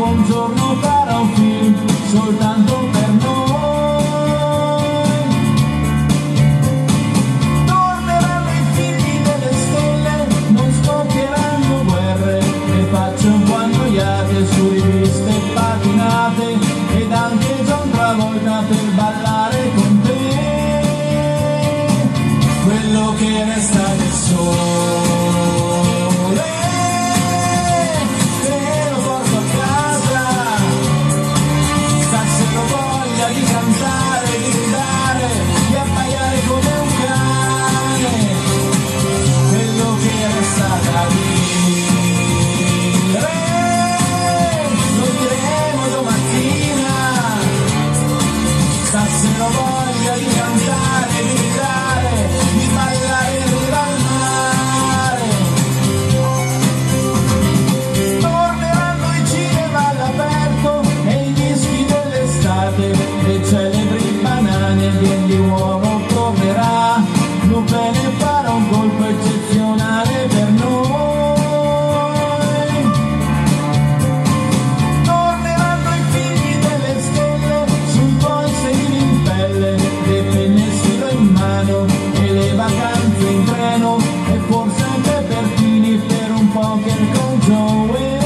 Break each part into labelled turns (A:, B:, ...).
A: buongiorno farà un film soltanto per noi. Torneranno i figli delle stelle, non scoppieranno guerre, le facce un po' annoiate su riviste patinate ed anche già un travolta per ballare con te. Quello che resta del sole. D'Argenio farà un colpo eccezionale per noi. Torneranno i figli delle stelle sui tuoi sedili in pelle e pennessero in mano e le vacanze in treno e forse anche Bertini per un poker con Joey.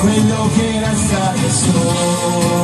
A: Quello che resta di solo.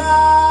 A: time.